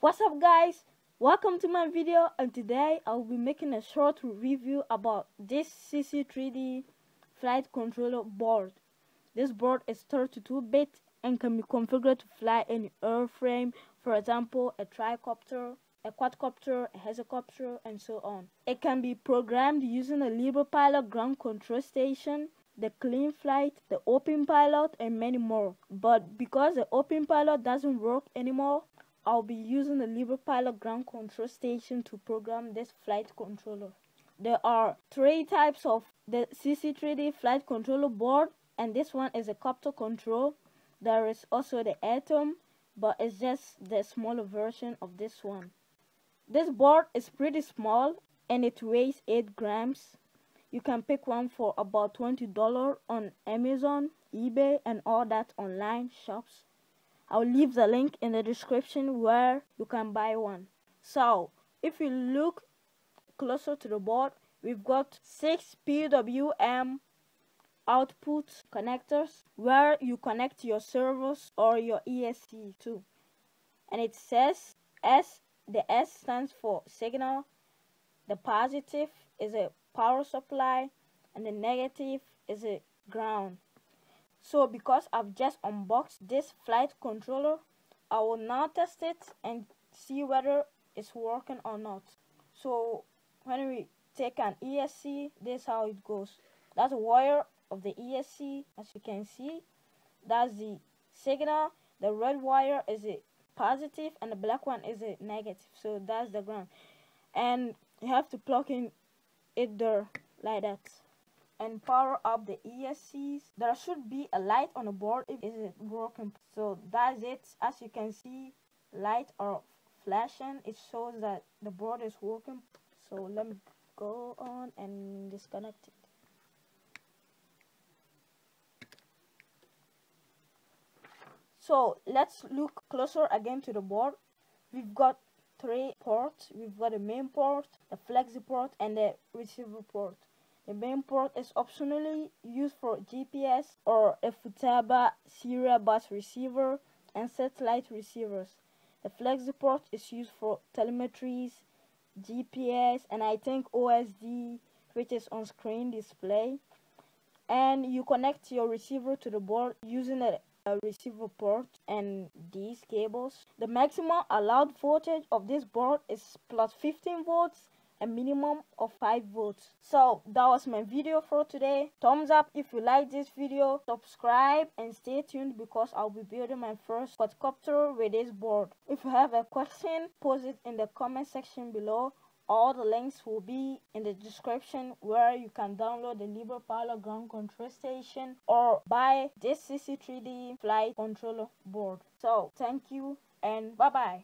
What's up guys? Welcome to my video and today I'll be making a short review about this CC3D flight controller board. This board is 32-bit and can be configured to fly any airframe, for example a tricopter, a quadcopter, a hexacopter and so on. It can be programmed using a LibrePilot ground control station the Cleanflight, the OpenPilot, and many more. But because the OpenPilot doesn't work anymore, I'll be using the LibrePilot ground control station to program this flight controller. There are three types of the CC3D flight controller board and this one is a copter control. There is also the Atom but it's just the smaller version of this one. This board is pretty small and it weighs 8 grams. You can pick one for about $20 on Amazon, eBay and all that online shops. I'll leave the link in the description where you can buy one. So, if you look closer to the board, we've got 6 PWM output connectors where you connect your servos or your ESC to. And it says S, the S stands for signal, the positive is a power supply, and the negative is a ground. So because I've just unboxed this flight controller, I will now test it and see whether it's working or not. So when we take an ESC, this is how it goes. That's the wire of the ESC, as you can see. That's the signal. The red wire is a positive and the black one is a negative. So that's the ground. And you have to plug in it there like that and power up the ESCs. There should be a light on the board if it is broken. So that's it. As you can see, light are flashing. It shows that the board is working. So let me go on and disconnect it. So let's look closer again to the board. We've got three ports. We've got the main port, the flexi port, and the receiver port. The main port is optionally used for GPS or a Futaba serial bus receiver and satellite receivers. The flexi port is used for telemetries, GPS, and I think OSD, which is on screen display. And you connect your receiver to the board using a, a Uh, receiver port and these cables. The maximum allowed voltage of this board is plus 15 volts a minimum of 5 volts So that was my video for today. Thumbs up if you like this video. Subscribe and stay tuned because I'll be building my first quadcopter with this board. If you have a question, post it in the comment section below. All the links will be in the description where you can download the LibrePilot ground control station or buy this CC3D flight controller board. So thank you and bye bye.